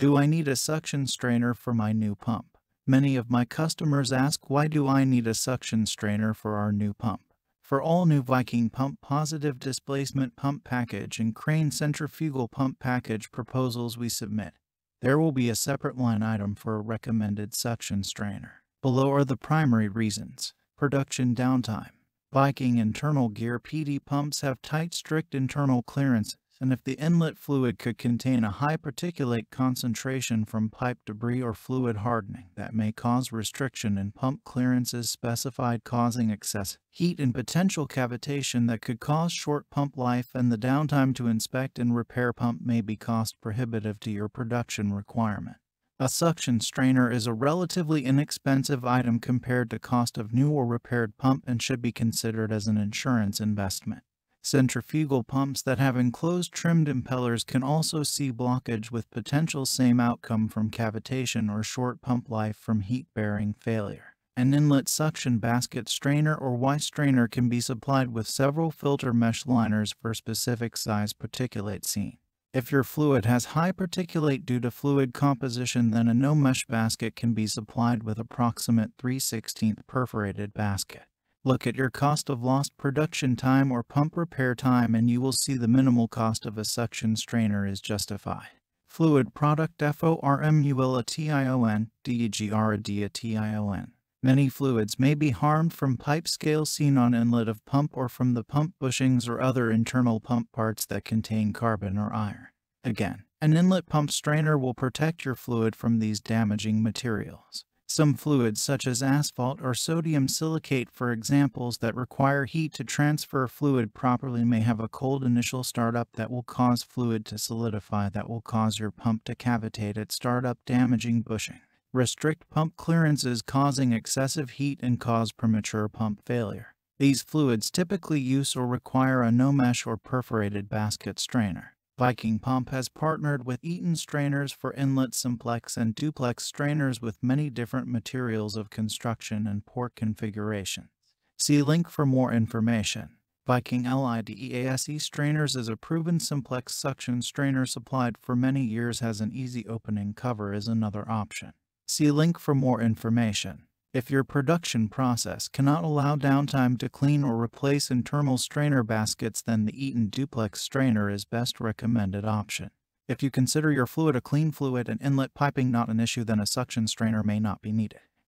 Do I need a suction strainer for my new pump? Many of my customers ask why do I need a suction strainer for our new pump? For all new Viking pump positive displacement pump package and Crane centrifugal pump package proposals we submit, there will be a separate line item for a recommended suction strainer. Below are the primary reasons. Production downtime. Viking internal gear PD pumps have tight strict internal clearances and if the inlet fluid could contain a high particulate concentration from pipe debris or fluid hardening that may cause restriction in pump clearances specified causing excess heat and potential cavitation that could cause short pump life and the downtime to inspect and repair pump may be cost prohibitive to your production requirement. A suction strainer is a relatively inexpensive item compared to cost of new or repaired pump and should be considered as an insurance investment. Centrifugal pumps that have enclosed trimmed impellers can also see blockage with potential same outcome from cavitation or short pump life from heat bearing failure. An inlet suction basket strainer or Y strainer can be supplied with several filter mesh liners for specific size particulate seen. If your fluid has high particulate due to fluid composition then a no mesh basket can be supplied with approximate 3 16 perforated basket. Look at your cost of lost production time or pump repair time and you will see the minimal cost of a suction strainer is justified. Fluid product FORMULATION, DEGRADATION. Many fluids may be harmed from pipe scale seen on inlet of pump or from the pump bushings or other internal pump parts that contain carbon or iron. Again, an inlet pump strainer will protect your fluid from these damaging materials. Some fluids such as asphalt or sodium silicate for examples that require heat to transfer fluid properly may have a cold initial startup that will cause fluid to solidify that will cause your pump to cavitate at startup damaging bushing. Restrict pump clearances causing excessive heat and cause premature pump failure. These fluids typically use or require a no mesh or perforated basket strainer. Viking Pump has partnered with Eaton strainers for inlet simplex and duplex strainers with many different materials of construction and port configurations. See link for more information. Viking LIDEASE strainers is a proven simplex suction strainer supplied for many years has an easy opening cover is another option. See link for more information. If your production process cannot allow downtime to clean or replace internal strainer baskets then the Eaton Duplex strainer is best recommended option. If you consider your fluid a clean fluid and inlet piping not an issue then a suction strainer may not be needed.